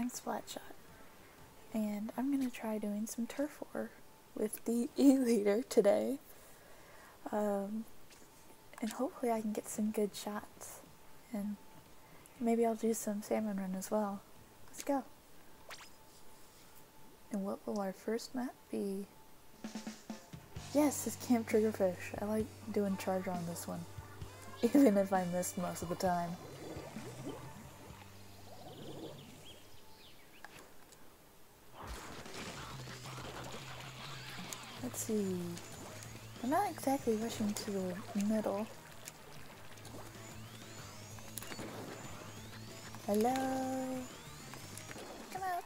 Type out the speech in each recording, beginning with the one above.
I'm Splatshot, and I'm gonna try doing some turf war with the E-liter today. Um, and hopefully I can get some good shots, and maybe I'll do some salmon run as well. Let's go. And what will our first map be? Yes, it's Camp Triggerfish. I like doing charge on this one, even if I missed most of the time. Let's see. I'm not exactly rushing to the middle. Hello? Come out.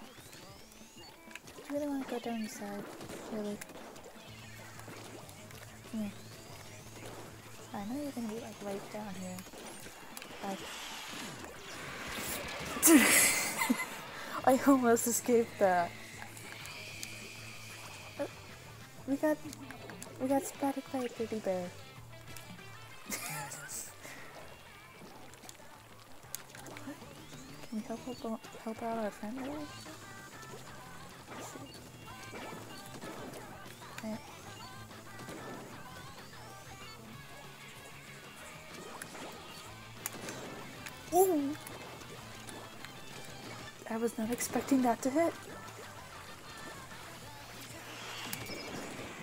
I really want to go down the side. Really. Come here. I know you're gonna be like right down here. Like. I almost escaped that. Oh, we got we got spotted by a teddy bear. Can we help help, help out our friend? Let's Ooh. I was not expecting that to hit.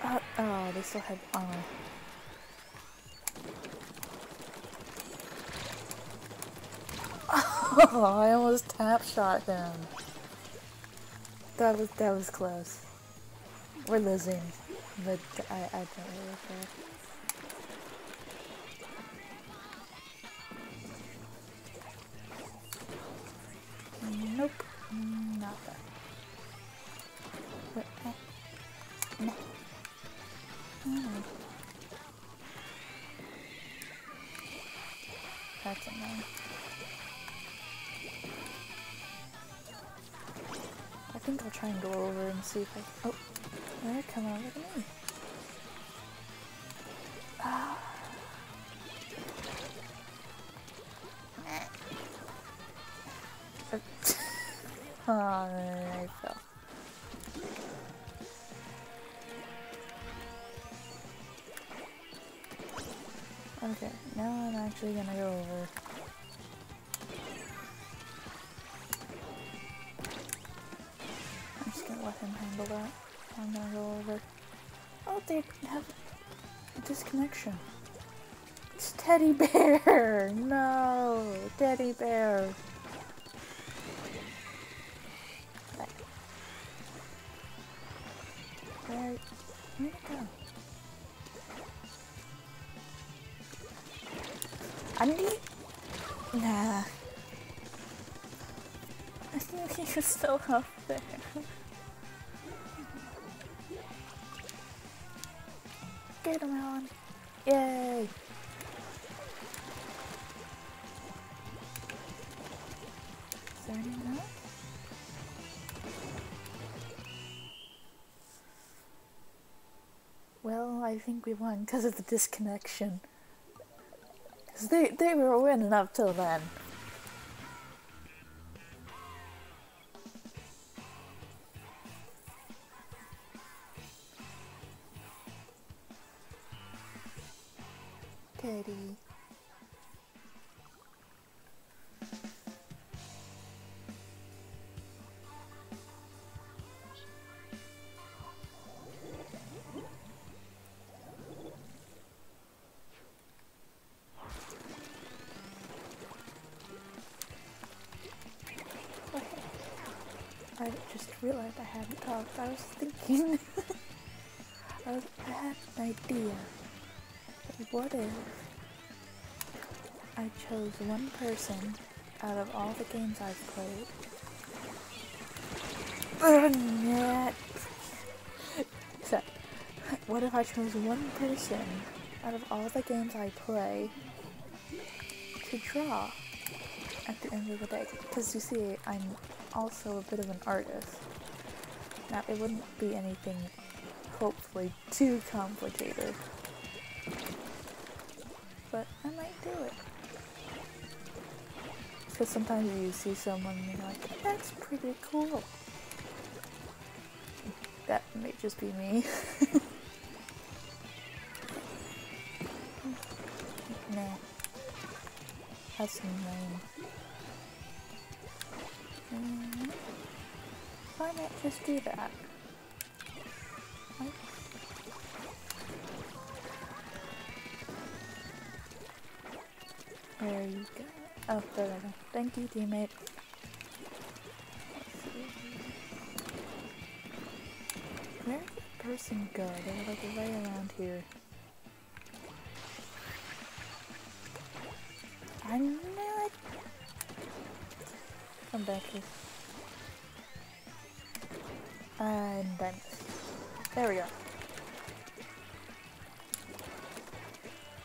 Uh, oh, they still had armor. Oh, I almost tap shot him. That was that was close. We're losing, but I I don't really care. Nope, not that. Try and go over and see if I. Oh, they're coming over to me. Ah. oh, I fell. Okay, now I'm actually gonna go over. Teddy Bear! No! Teddy Bear! Where, where'd it go? Need. Nah. I think he was still up there. Get him on. Think we won because of the disconnection. Cause they they were winning up till then. I. I was thinking. I, was, I had an idea. What if I chose one person out of all the games I've played? what if I chose one person out of all the games I play to draw at the end of the day? Because you see, I'm also a bit of an artist. Now, it wouldn't be anything, hopefully, too complicated. But I might do it. Because sometimes you see someone and you're like, that's pretty cool. That may just be me. nah. Have some why not just do that? There you go. Oh, there we go. Thank you, teammate. Where did the person go? They were like right around here. I knew it! Come back here. And missed. There we go.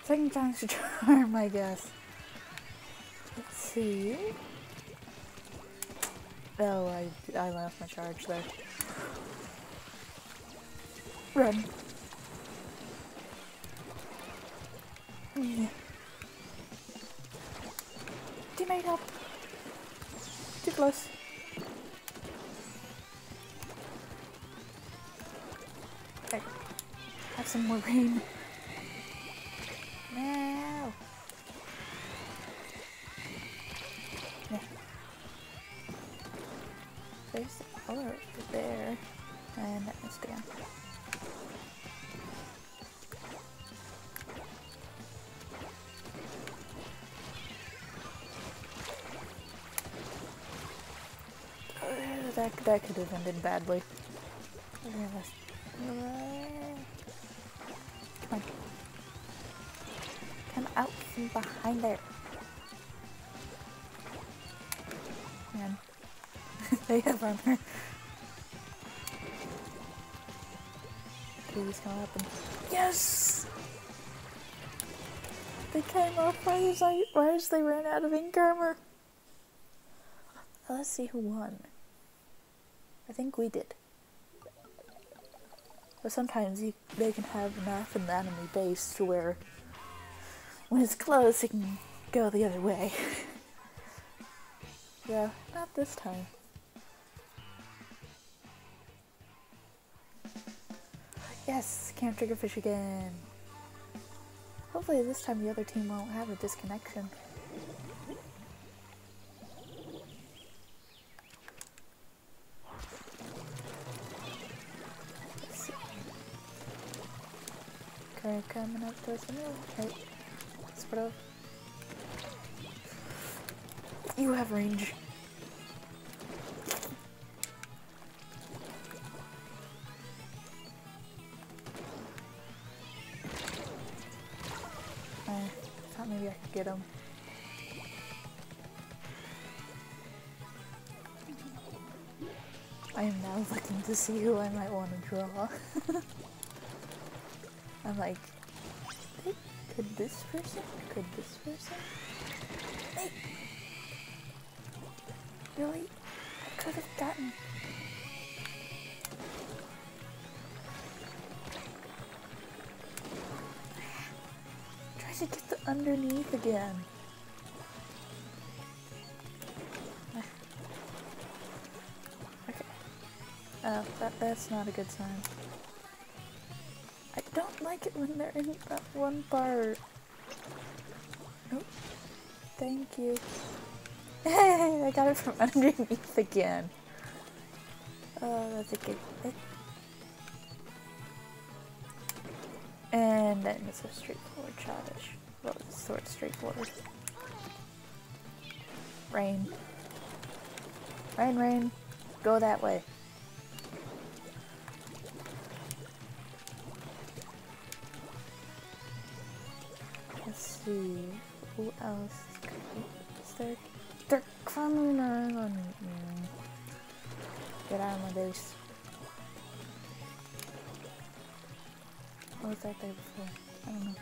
Second time's a charm, I guess. Let's see. Oh, I, I lost my charge there. Run. Yeah. Teammate help. Too close. More rain. No. Yeah. There's over there. And missed again. Uh, That, that could have ended badly. Behind there. Man. they have armor. Please come up and. Yes! They came off right as, I, right as they ran out of ink armor. Let's see who won. I think we did. But sometimes you, they can have enough in the enemy base to where when it's close, it can go the other way. yeah, not this time. Yes, Camp Triggerfish again. Hopefully this time the other team won't have a disconnection. Okay, coming up to us. Right. Of. You have range. Eh, I thought maybe I could get him. I am now looking to see who I might want to draw. I'm like, could, this person? Could this person? Hey! Really? I could have gotten. Try to get the underneath again. Okay. Oh, that, that's not a good sign. Like it when they're in that one part. Nope. Thank you. Hey, I got it from underneath again. Oh, that's a good thing. And then it's a straightforward childish. Well, it's sort of straightforward. Rain. Rain, rain. Go that way. See. Who else? Is there? They're coming on me. Get out of my base. What was that there before? I don't know.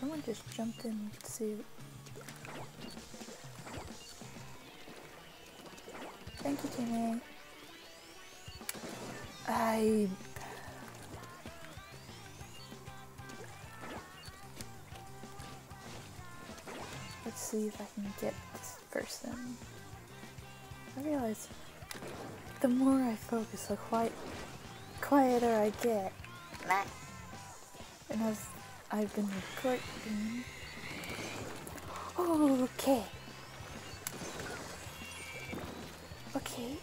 Someone just jumped in to see. Thank you, teammate. I see if I can get this person. I realize the more I focus, the quiet, quieter I get. And as I've been recording. Okay. Okay.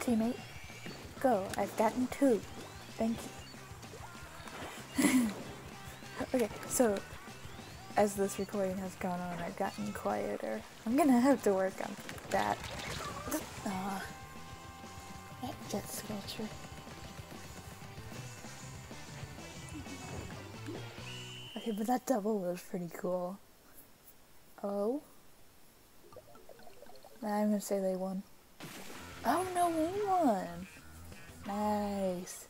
Teammate, go. I've gotten two. Thank you. Okay, so as this recording has gone on, I've gotten quieter. I'm gonna have to work on that. Uh, that jet squelcher. Okay, but that double was pretty cool. Oh? I'm gonna say they won. Oh no, we won! Nice.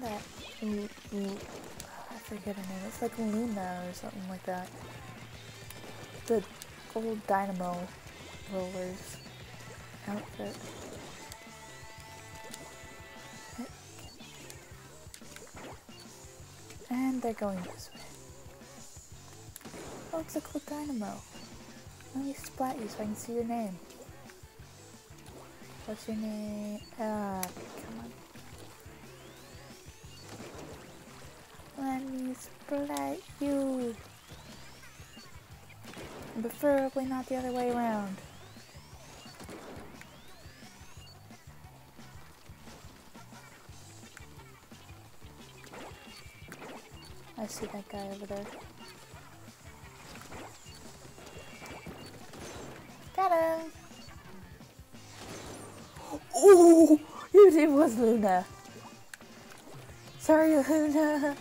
That. I forget her name. It's like Luna or something like that. The old Dynamo rollers outfit. And they're going this way. Oh, it's a cool Dynamo. Let me splat you so I can see your name. What's your name? Ah, come on. Splat you. Preferably not the other way around. I see that guy over there. Got him! Oh, it was Luna. Sorry, Luna.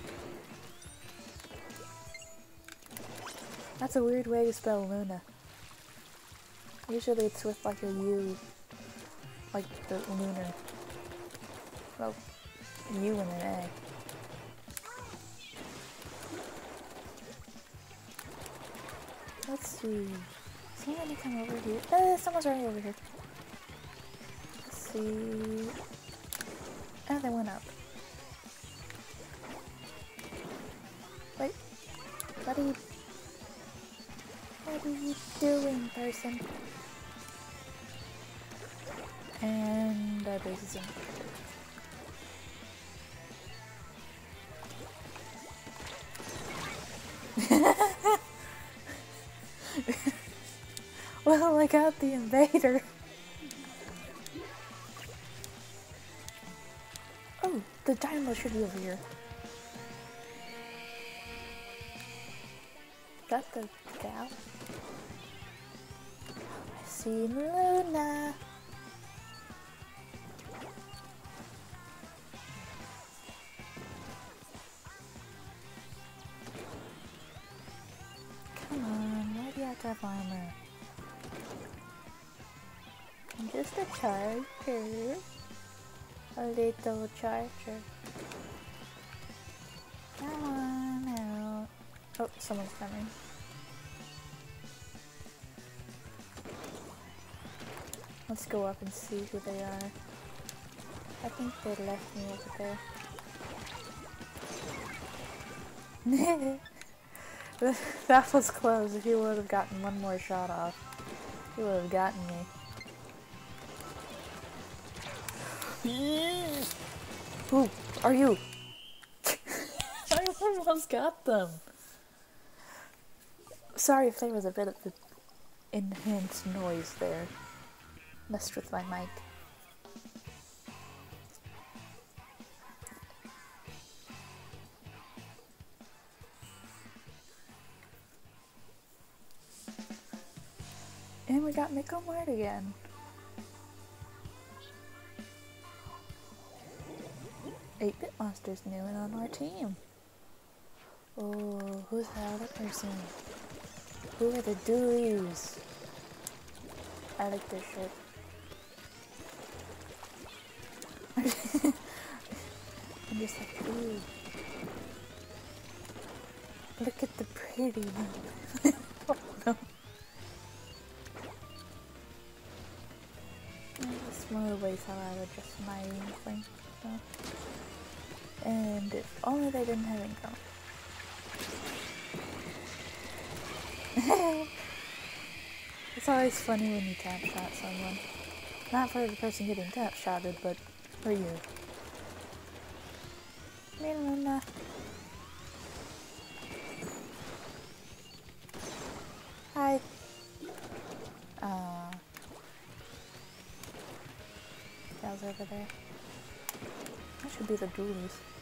That's a weird way to spell Luna. Usually it's with like a U. Like the lunar. Well, U and an A. Let's see. Somebody come over here. Uh, someone's already over here. Let's see. Oh, they went up. Wait. Are you doing, person? And our base in. well, I got the invader. Oh, the dynamo should be over here. Got the gal? I see Luna. Come on, why do you have to have armor? I'm just a charger. A little charger. Come on out. Oh, someone's coming. Let's go up and see who they are. I think they left me over there. that was close. If you would have gotten one more shot off, you would have gotten me. Who are you? I almost got them. Sorry if there was a bit of the enhanced noise there. Messed with my mic. And we got Mako Mart again. Eight bit monsters new and on our team. Oh, who's that other person? Who are the dualies? I like this shit. I'm just like, ooh. Look at the pretty one. oh no. One of the ways how I would adjust my thing. So. And if only they didn't have income. it's always funny when you tap shot someone. Not for the person getting tap shotted, but for you. Hi. Uh, Gal's over there. That should be the dualies.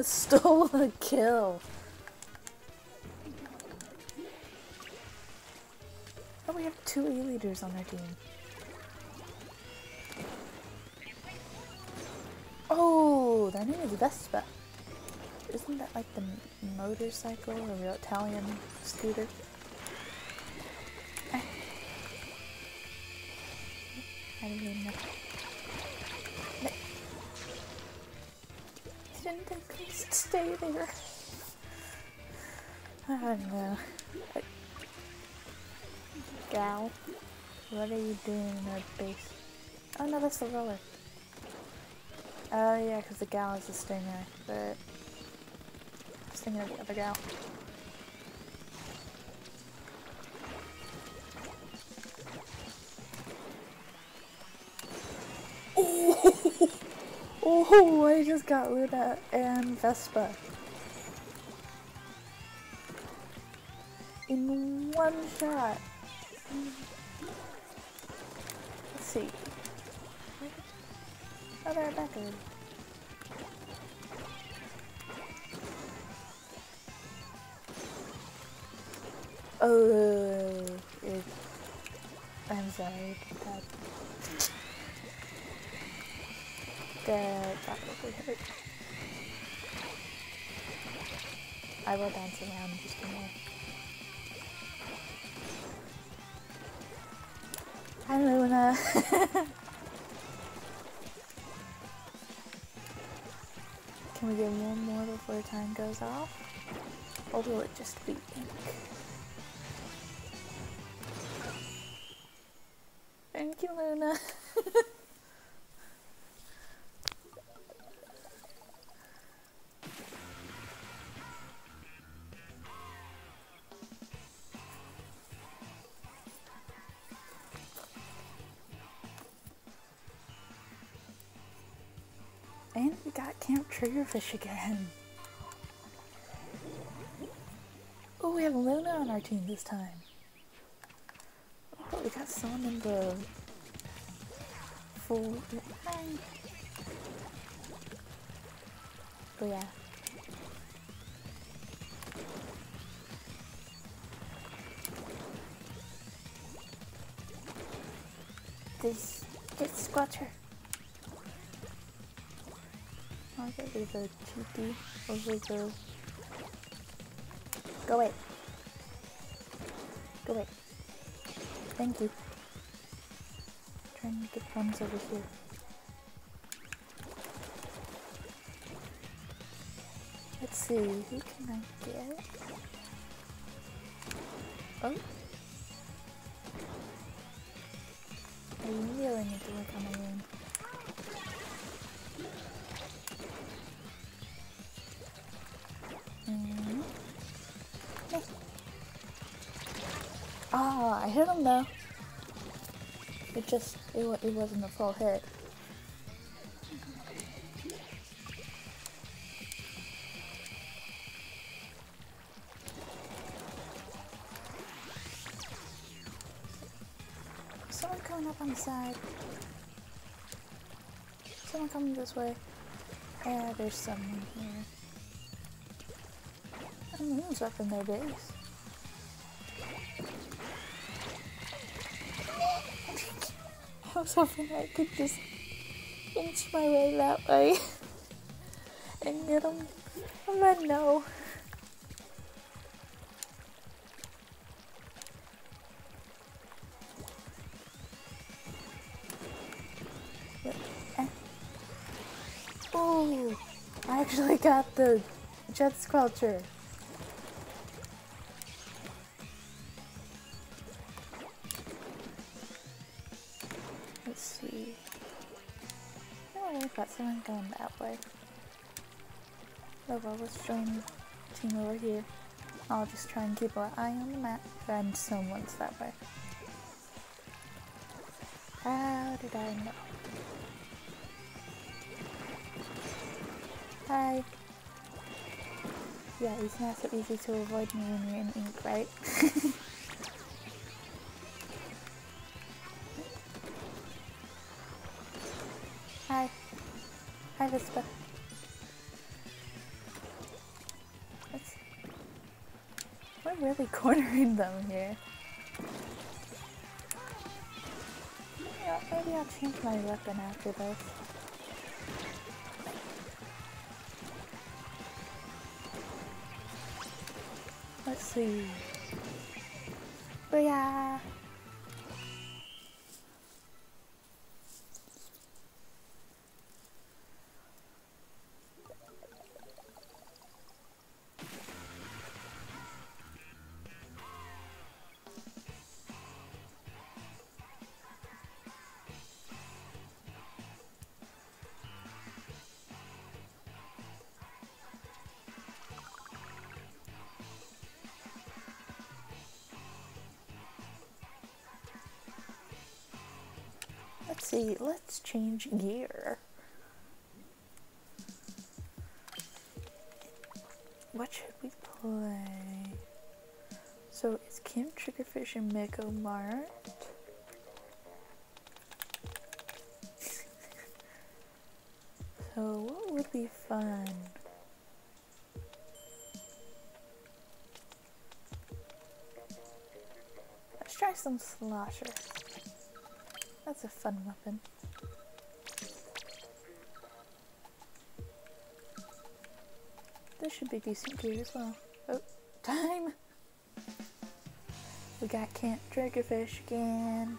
stole the kill. Oh, we have two E-liters on our team. Oh, their name is Vespa. Isn't that like the motorcycle or the Italian scooter? They stay there? I don't know. Gal, what are you doing in our base? Oh no, that's the roller. Oh yeah, because the gal is a stinger, but I was thinking of the other gal. I just got Luna and Vespa. In one shot. Let's see. Oh, they're back already. Oh, it, I'm sorry. Probably hurt. I will dance around just a minute. Hi Luna. Can we get one more before time goes off? Or will it just be ink? Thank you, Luna. Camp Triggerfish again. Oh, we have Luna on our team this time. Oh, we got someone in the full. Oh yeah. This this squatter. A TP over the. Go away. Go away. Thank you. Trying to get funds over here. Let's see, who can I get? Oh. I really need to work on my room. I him though. It just, it, it wasn't a full hit. Someone coming up on the side. Someone coming this way. Yeah, there's someone here. And who's up in their base? Was hoping I could just inch my way that way and get them. Oh no. Oh, I actually got the jet squelcher. Well, let's join the team over here. I'll just try and keep an eye on the map and someone's that way. How did I know? Hi. Yeah, it's not so easy to avoid me when you're in ink, right? Hi. Hi, Vespa. We're really cornering them here. Yeah, maybe I'll change my weapon after this. Let's see. Booyah! See, let's change gear. What should we play? So it's Camp Triggerfish and Mako Mart. so what would be fun? Let's try some slosher. That's a fun weapon. This should be decent gear as well. Oh, time! We got Camp Triggerfish again.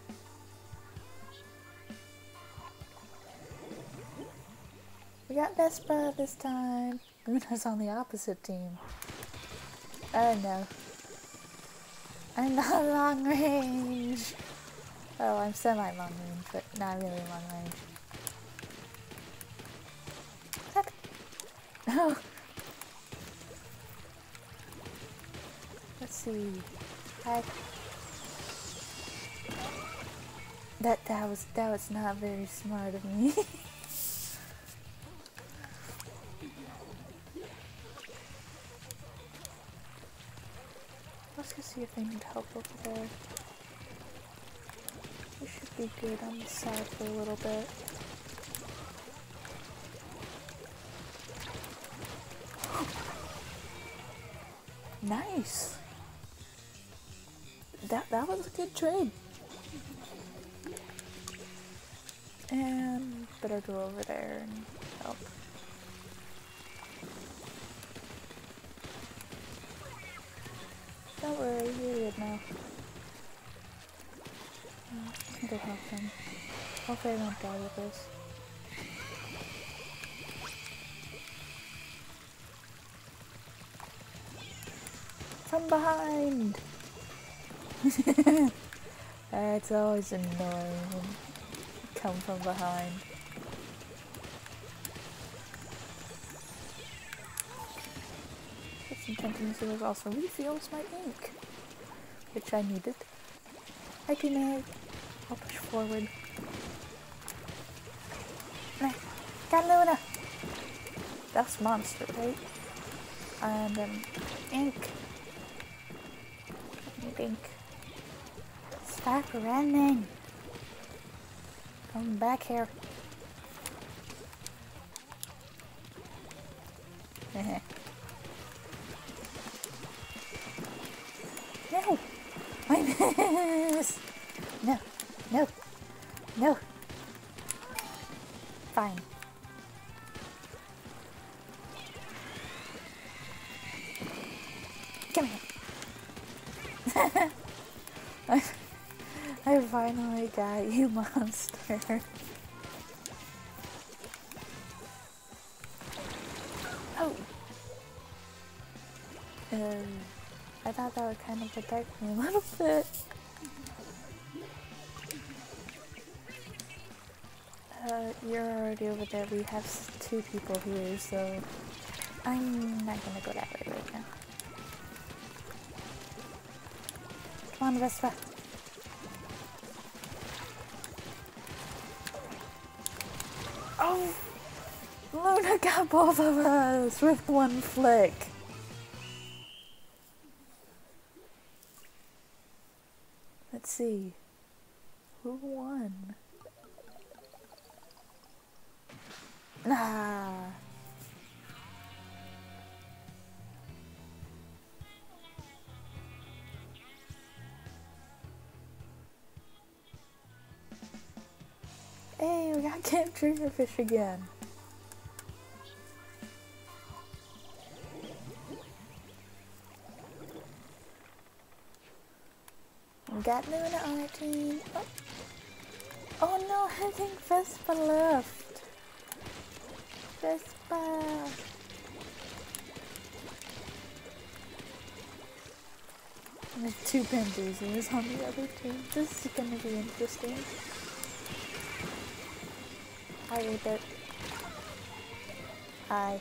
We got Vespa this time. Luna's on the opposite team. Oh no. I'm not long range. Oh, I'm semi long range, but not really long range. Heck. Oh. Let's see. That that was that was not very smart of me. Let's go see if they need help over there. Be good on the side for a little bit. nice! That, that was a good trade. And better go over there and help. Don't worry, you're good now. I can go help them. Hopefully I won't die with this. From behind! It's always annoying when you come from behind. This intention seals also refills my ink, which I needed. Hi, teammate. Uh, I'll push forward. That's monster, right? And um, ink. Ink. Stop running! Come back here. Oh. Um, I thought that would kind of protect me a little bit. Uh, you're already over there. We have two people here, so I'm not gonna go that way right now. Come on, Vespa. Luna got both of us with one flick. Let's see. Who won? Nah. Camp Triggerfish again. Got Luna on our team. Oh, oh no, I think Vespa left. Vespa. There's two bamboozlers on the other team. This is gonna be interesting. Hi, Rupert. Hi.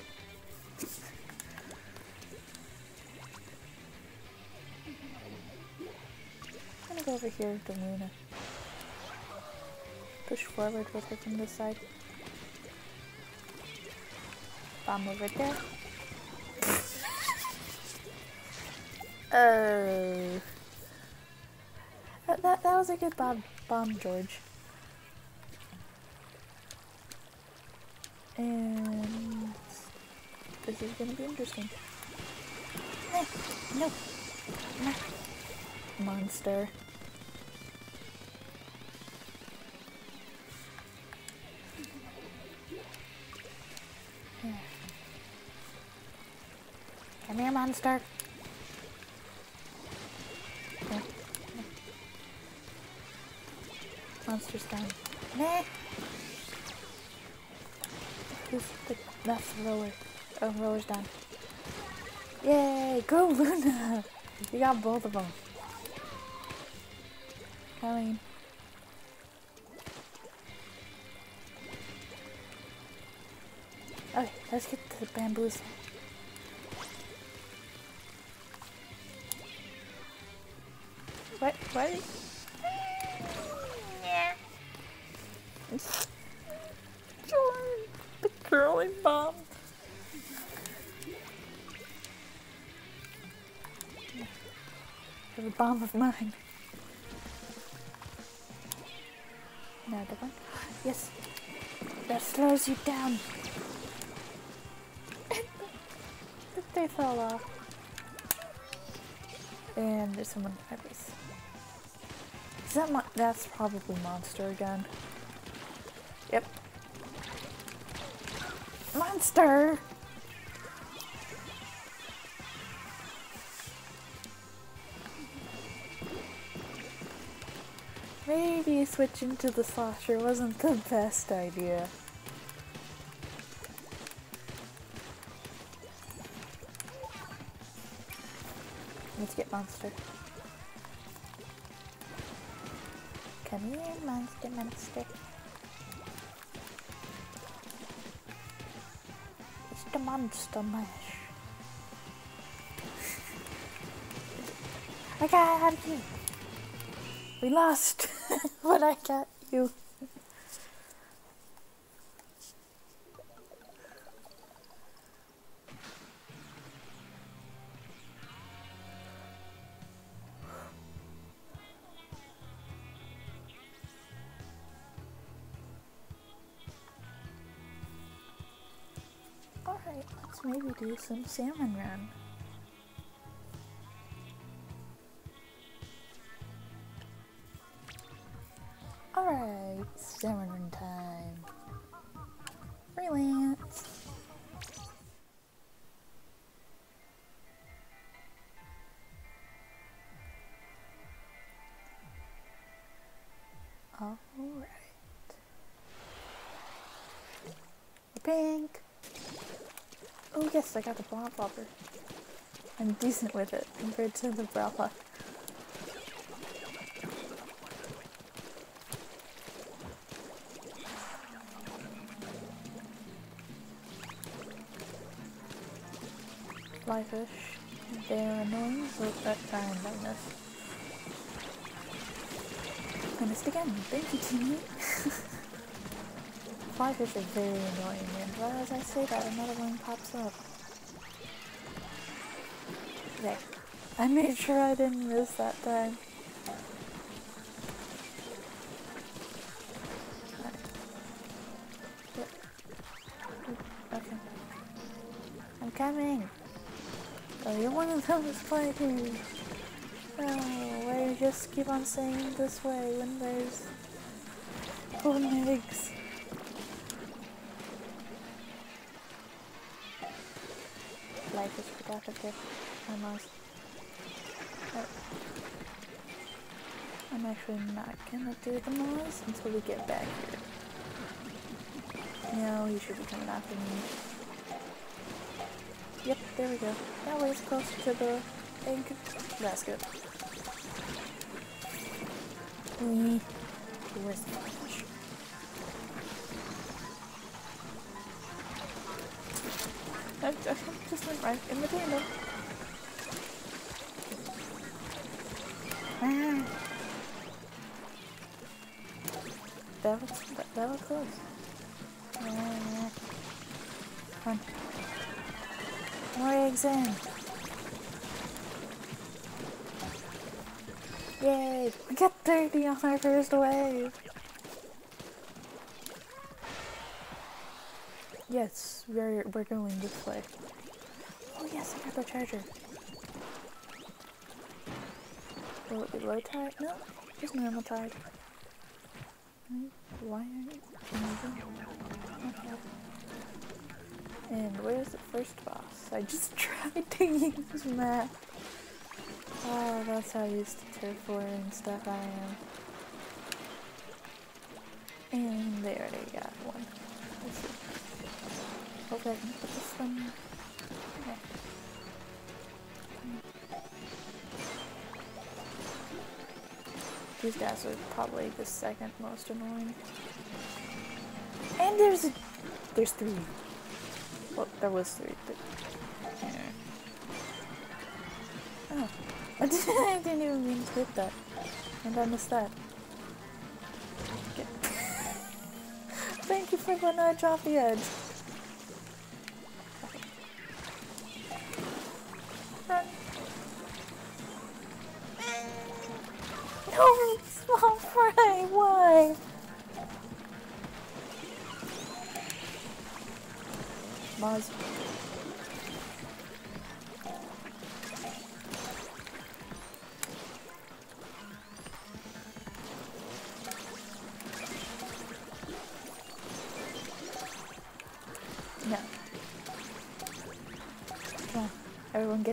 I'm gonna go over here to Luna. Push forward with her from this side. Bomb over there. Oh. That, that, that was a good bomb, bomb, George. And this is gonna be interesting. No, no, monster. Come here, monster. Monster's down. Nah. Roller? Oh, roller's done. Yay! Go Luna! You got both of them. Coming. Okay, let's get the bamboos. What? What? Of mine. Another one. Yes. That slows you down. they fell off. And there's someone at base. Is that my- that's probably monster again. Yep. Monster! Maybe switching to the slosher wasn't the best idea. Let's get monster. Come here, monster, monster. It's the monster mash. I got you. We lost, but I got you. Alright, let's maybe do some salmon run. All right. Pink. Oh yes, I got the bomb popper. I'm decent with it compared to the Brella. Flyfish. They're annoying, so that's fine, I guess missed again. Thank you, teammate. Flyfish are very annoying, and right as I say that, another one pops up. There. I made sure I didn't miss that time. Okay. I'm coming. Oh, you're one of those players. Oh, just keep on saying this way when there's golden eggs? Life is productive. I must. Oh. I'm actually not gonna do the noise until we get back here. No, he should be coming after me. Yep, there we go. That way it's closer to the egg basket. The fish? I, I just went right in between them. Ah. That looks, that, that looks close. Ah. Come on. More eggs in. Yay! We got 30 on our first wave! Yes, we're, we're going this way. Oh yes, I got the charger. Oh, Will it be low tide? No, just normal tide. Hmm, why aren't you? Okay. And where's the first boss? I just tried to use map. Oh, that's how used to turf war and stuff I am. And they already got one. Hopefully I can put this one. Okay. These guys are probably the second most annoying. And there's a, there's three. Well, there was three, but I didn't, even mean to hit that, and I missed that. Okay. Thank you for the nudge off the edge.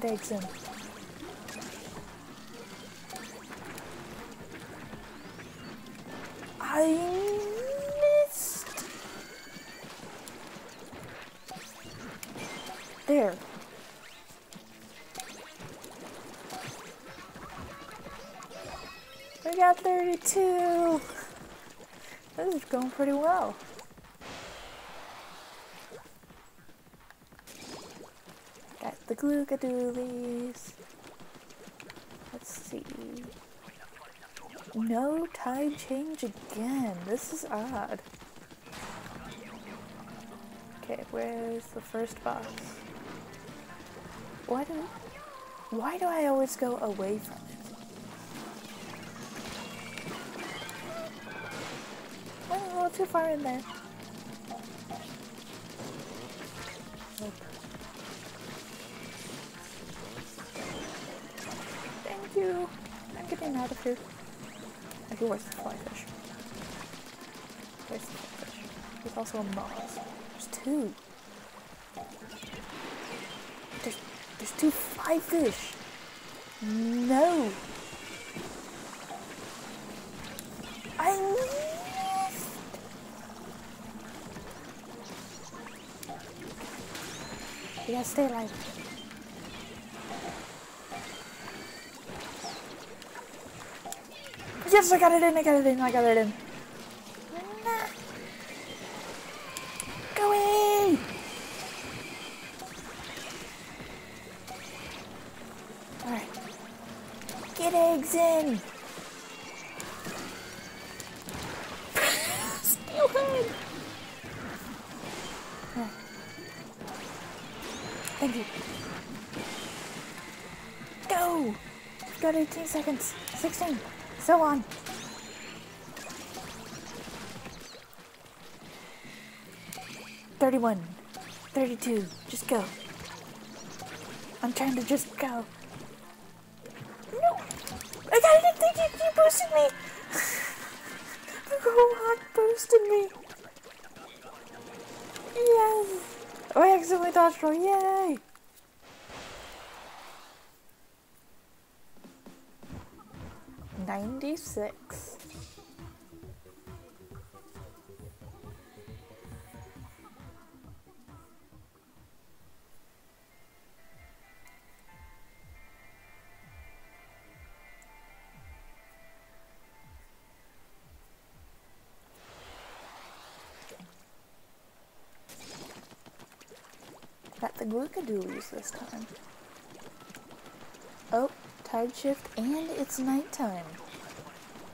Get eggs in. I missed. There. We got 32. This is going pretty well. Got Let's see. No tide change again. This is odd. Okay, where's the first box? Why do why do I always go away from it? Went a little too far in there. You. I'm getting out of here. Okay, where's the flyfish? Where's the flyfish? There's also a Maws. There's two. There's, there's two flyfish. No. I missed. You gotta stay alive. Yes, I got it in, I got it in, I got it in. Go away! Alright. Get eggs in! Thank you. Go! We've got 18 seconds. 16. So on. Thirty-one. Thirty-two. Just go. I'm trying to just go. No! I got it! Thank you! You boosted me! the Roadhog boosted me! Yes! Oh, I accidentally dodged roll. Yay! Ninety-six. Got the glucadoos this time. Oh, tide shift and it's nighttime.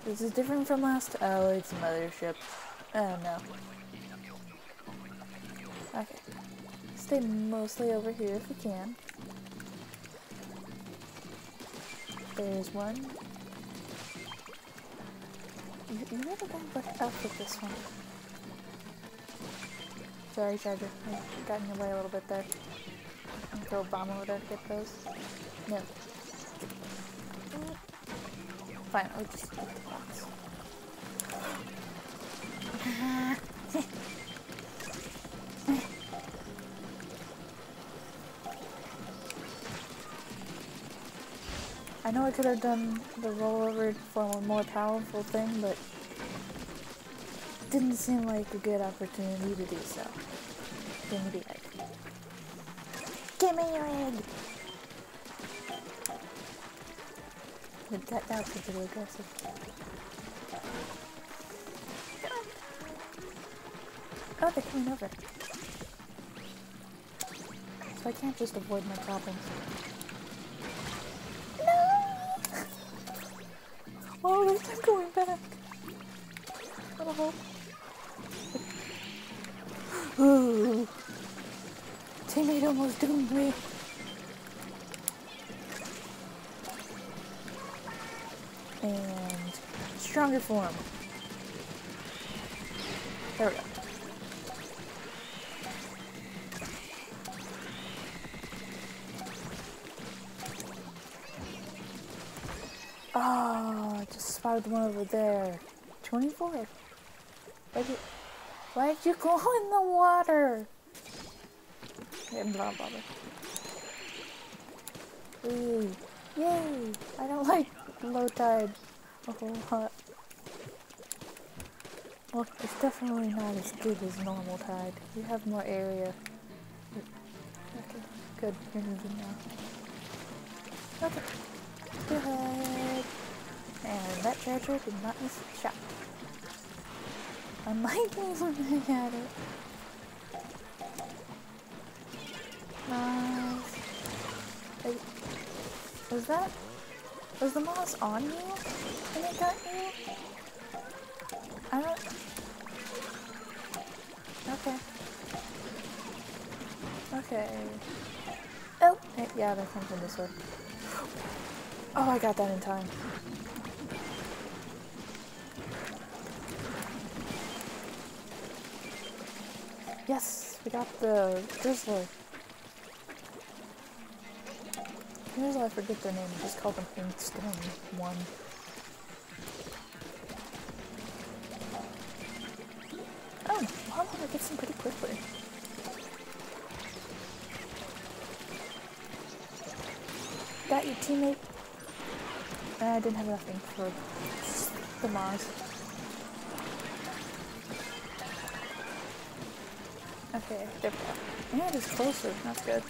This is different from last. Oh, it's mothership. Oh no. Okay. Stay mostly over here if we can. There's one. You, you never got back up with this one. Sorry, Charger. I got in your way a little bit there. A bomb over there to get those. No. Fine, I'll just box. I know I could have done the rollover for a more powerful thing, but didn't seem like a good opportunity to do so. Give me the egg. Give me your egg! But that, that was pretty aggressive. Oh, they're coming over. So I can't just avoid my problems. No! oh, they're going back. Hope. Ooh. Teammate almost doomed me. Form. There we go. Oh, I just spotted one over there. 24. Why'd you, why'd you go in the water? Yeah, blah, blah, blah. Yay! I don't like low tide a whole lot. Well, it's definitely not as good as normal tide. You have more area. Okay, good. You're moving now. Okay. Good. And that charger did not miss a shot. Unlike me when I had it. Nice. Wait, was that... Was the Maws on you when it got you? I don't... Okay. Okay. Oh! Yeah, that comes from this way. Oh, I got that in time. Yes, we got the Drizzler. Here's I forget their name, just call them Inkstone 1. Oh, wow, I get some pretty quickly. Got your teammate. Uh, I didn't have nothing for the Maws. Okay, it is closer. That's good.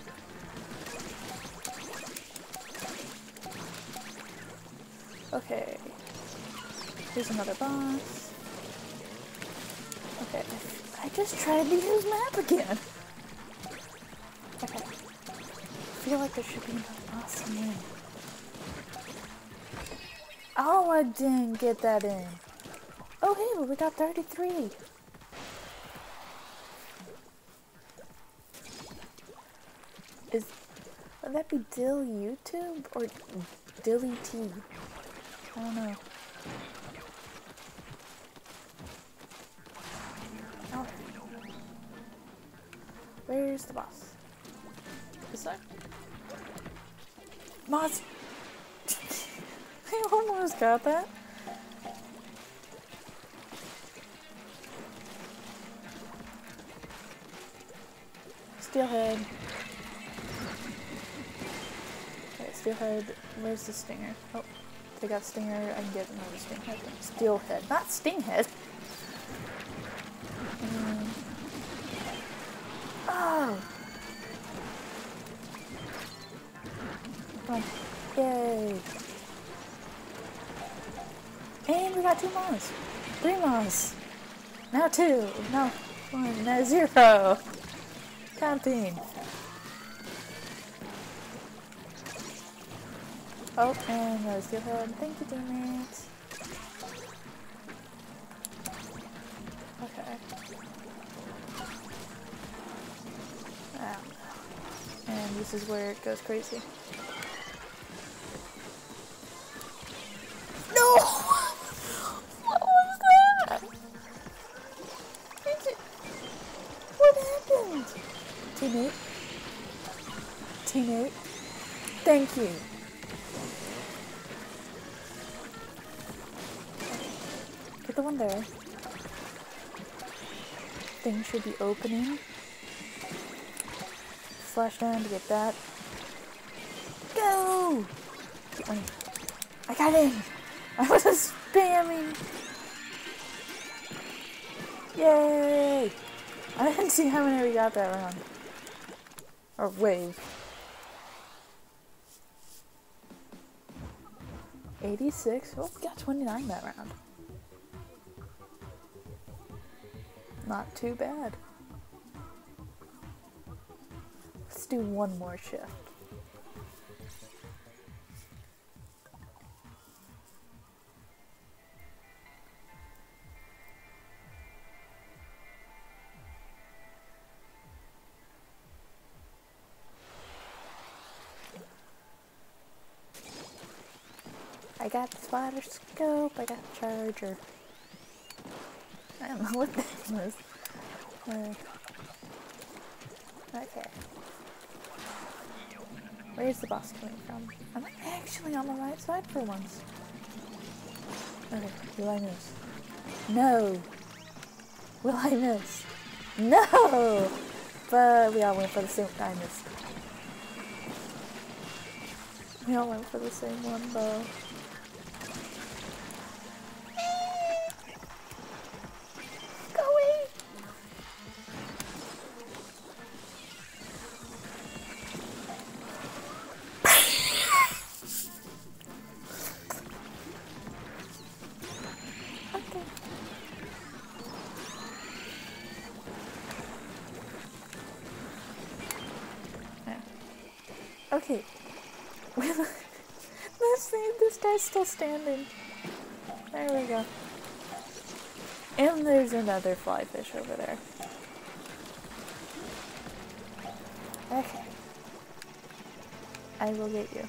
Okay. Here's another boss. Okay. I just tried to use map again. Okay. I feel like there should be another boss in there. Oh, I didn't get that in. Oh, hey, we got 33. Is would that be Dill YouTube or Dilly T? I don't know. Oh. Where's the boss? This side? Maws! I almost got that. Steelhead. Okay, Steelhead. Where's the stinger? Oh, they got stinger. I can get another stinghead. Steelhead, not stinghead. Mm. Oh! Come on. Yay! And we got two Maws. Three Maws. Now two. Now one. Now zero. Counting. Oh, and there's the other Thank you, teammates. Okay. Ah. And this is where it goes crazy. You. Get the one there. Thing should be opening. Slash down to get that. Go! I got in! I was spamming! Yay! I didn't see how many we got that round. Or wave. 86? Oh, we got 29 that round. Not too bad. Let's do one more shift. Scope, I got the charger. I don't know what that was. Uh, okay. Where's the boss coming from? I'm actually on the right side for once. Okay, will I miss? No! Will I miss? No! But we all went for the same missed. We all went for the same one though. Standing. There we go. And there's another flyfish over there. Okay. I will get you.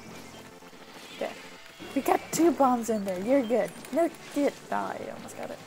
There. We got two bombs in there. You're good. No, get. Ah, I almost got it.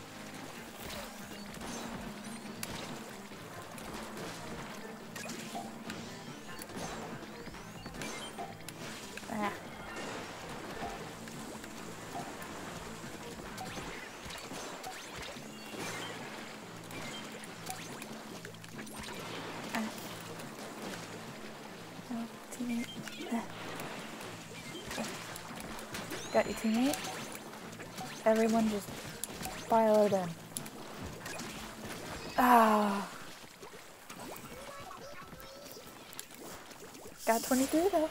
Got your teammate. Everyone just file in. Ah. Got 23 though.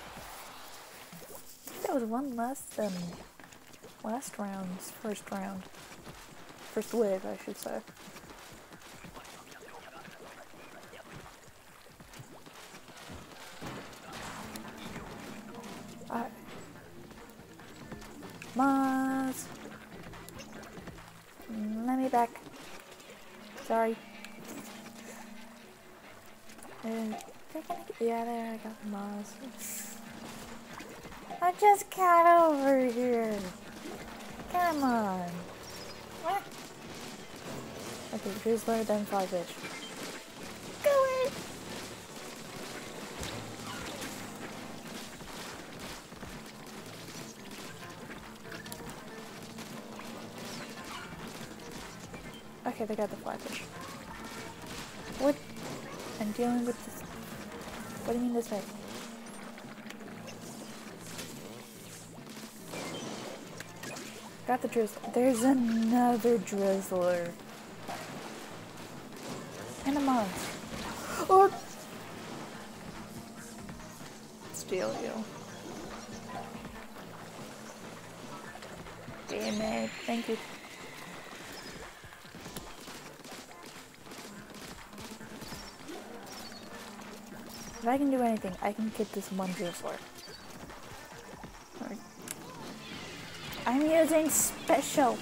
That was one less than last round's first round. First wave, I should say. I got the I just got over here. Come on. What? Okay, Drizzler, then Flyfish. Go it! Okay, they got the Flyfish. What? I'm dealing with this. What do you mean this way? Got the drizzle. There's another drizzler. And a month. Oh! Steal you. Damn it. Thank you. If I can do anything, I can get this one drizzler. I'm using special.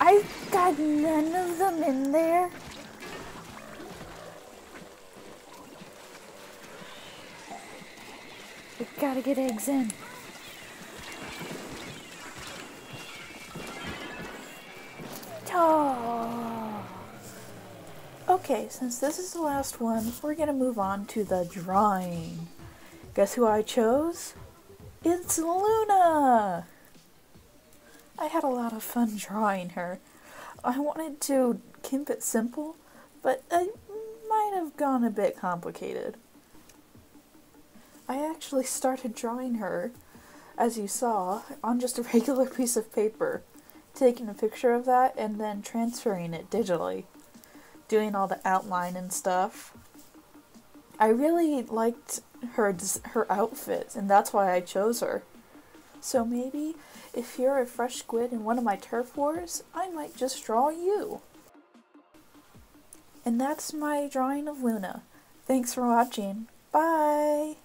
I've got none of them in there. We gotta get eggs in. Since this is the last one, we're gonna move on to the drawing. Guess who I chose? It's Luna! I had a lot of fun drawing her. I wanted to keep it simple, but I might have gone a bit complicated. I actually started drawing her, as you saw, on just a regular piece of paper, taking a picture of that and then transferring it digitally, doing all the outline and stuff. I really liked her her outfit, and that's why I chose her. So maybe if you're a fresh squid in one of my turf wars, I might just draw you. And that's my drawing of Luna. Thanks for watching. Bye!